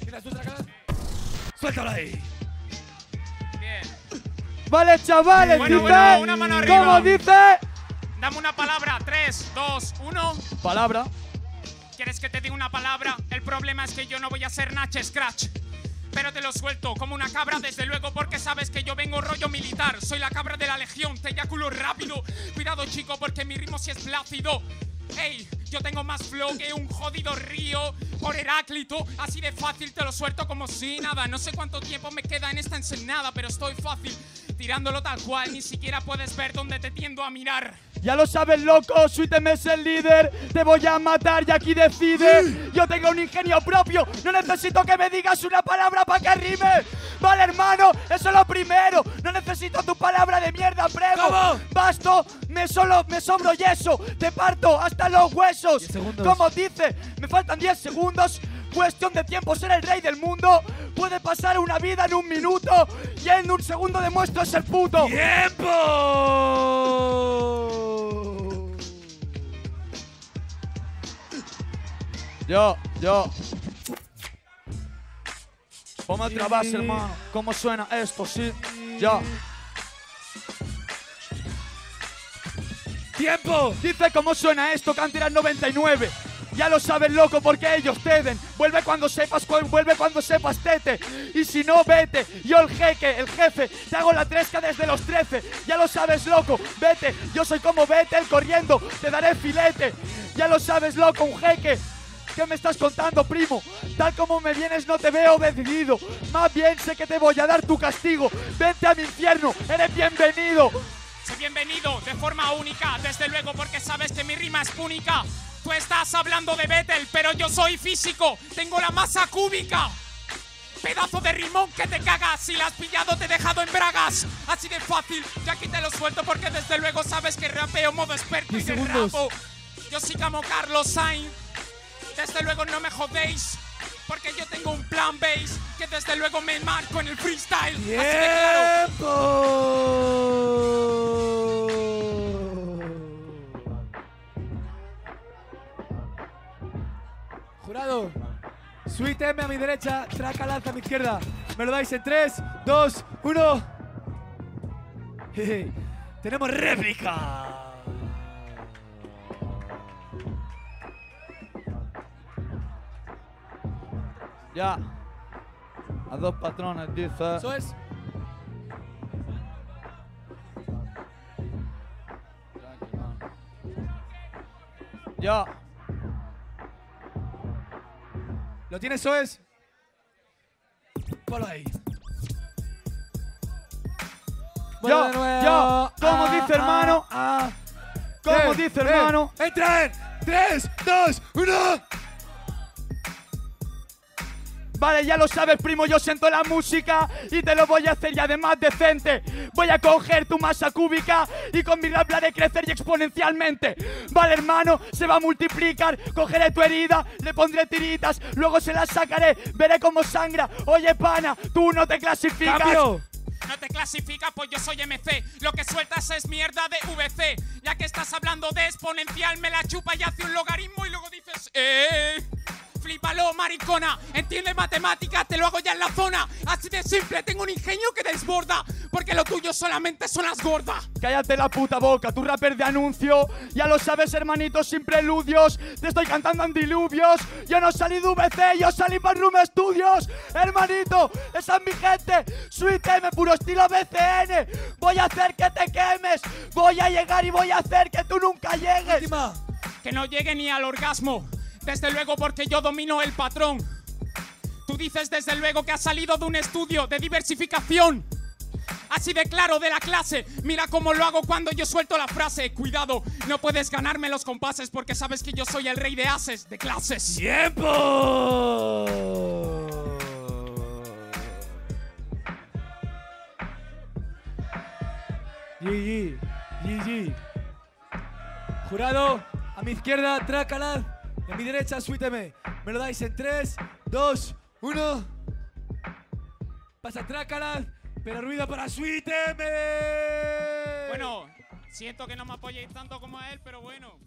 ¿Tienes tu traca? Suéltala ahí. Bien. Vale, chavales, Bueno, dice. bueno, una mano arriba. ¿Cómo dice? Dame una palabra. 3, 2, 1. Palabra. ¿Quieres que te diga una palabra? El problema es que yo no voy a ser Nach Scratch. Pero te lo suelto como una cabra, desde luego, porque sabes que yo vengo rollo militar. Soy la cabra de la legión, te eyaculo rápido. Cuidado, chico, porque mi ritmo sí es plácido. Ey, yo tengo más flow que un jodido río por Heráclito. Así de fácil te lo suelto como si nada. No sé cuánto tiempo me queda en esta ensenada, pero estoy fácil. Tirándolo tal cual, ni siquiera puedes ver dónde te tiendo a mirar. Ya lo sabes, loco, Suitem es el líder. Te voy a matar y aquí decide. Yo tengo un ingenio propio. No necesito que me digas una palabra para que rime. Vale, hermano, eso es lo primero. No necesito tu palabra de mierda, prego. ¿Cómo? Basto, me solo, me sobro yeso. Te parto hasta los huesos. Como dice, me faltan 10 segundos. Cuestión de tiempo, ser el rey del mundo. Puede pasar una vida en un minuto. Y en un segundo demuestro ser puto. ¡Tiempo! Yo, yo. Ponme otra base, hermano. ¿Cómo suena esto? Sí, ya. ¡Tiempo! Dice cómo suena esto, Cantera 99. Ya lo sabes, loco, porque ellos te den. Vuelve cuando sepas, vuelve cuando sepas, tete. Y si no, vete. Yo el jeque, el jefe, te hago la tresca desde los 13. Ya lo sabes, loco, vete. Yo soy como vete, el corriendo, te daré filete. Ya lo sabes, loco, un jeque. ¿Qué me estás contando, primo? Tal como me vienes no te veo decidido. Más bien sé que te voy a dar tu castigo. Vente a mi infierno, eres bienvenido. Sé bienvenido de forma única, desde luego porque sabes que mi rima es púnica. Tú estás hablando de Vettel, pero yo soy físico, tengo la masa cúbica. Pedazo de rimón que te cagas, si la has pillado te he dejado en bragas. Así de fácil, aquí te lo suelto porque desde luego sabes que rapeo modo experto y de rapo. Yo sí como Carlos Sainz, desde luego no me jodéis. Porque yo tengo un plan base que desde luego me marco en el freestyle. Así de claro. Jurado, Sweet M a mi derecha, Traca Lanza a mi izquierda. Me lo dais en 3, 2, 1. Tenemos réplica. Ya. A dos patrones, dice. Eso es. Ya. ¿Lo tienes, eso es? Ponlo ahí. Ya. ¿Cómo Ah, dice, hermano? ah, ah. ¿Cómo Eh, dice, eh, hermano? ¡Entra en 3, 2, 1! Vale, ya lo sabes, primo, yo siento la música y te lo voy a hacer y además decente. Voy a coger tu masa cúbica y con mi rap la haré crecer y exponencialmente. Vale, hermano, se va a multiplicar. Cogeré tu herida, le pondré tiritas, luego se las sacaré, veré cómo sangra. Oye, pana, tú no te clasificas. ¡Cambio! No te clasifica, pues yo soy MC. Lo que sueltas es mierda de VC. Ya que estás hablando de exponencial, me la chupa y hace un logaritmo y luego dices, ¡eh! Flípalo, maricona. Entiende matemáticas, te lo hago ya en la zona. Así de simple, tengo un ingenio que desborda. Porque lo tuyo solamente son las gordas. Cállate la puta boca, tu rapper de anuncio. Ya lo sabes, hermanito, sin preludios. Te estoy cantando en diluvios. Yo no salí de VC, yo salí para Room Studios. Hermanito, esa es mi gente. Sweet M, puro estilo BCN. Voy a hacer que te quemes. Voy a llegar y voy a hacer que tú nunca llegues. Última. Que no llegue ni al orgasmo. Desde luego porque yo domino el patrón. Tú dices desde luego que has salido de un estudio de diversificación. Así de claro de la clase. Mira cómo lo hago cuando yo suelto la frase. Cuidado, no puedes ganarme los compases porque sabes que yo soy el rey de ases, de clases. ¡Tiempo! GG, GG. Jurado, a mi izquierda, Trácalad. A mi derecha, Suíteme. Me lo dais en 3, 2, 1. Pasa Trácalad, pero ruido para Suíteme. Bueno, siento que no me apoyéis tanto como a él, pero bueno.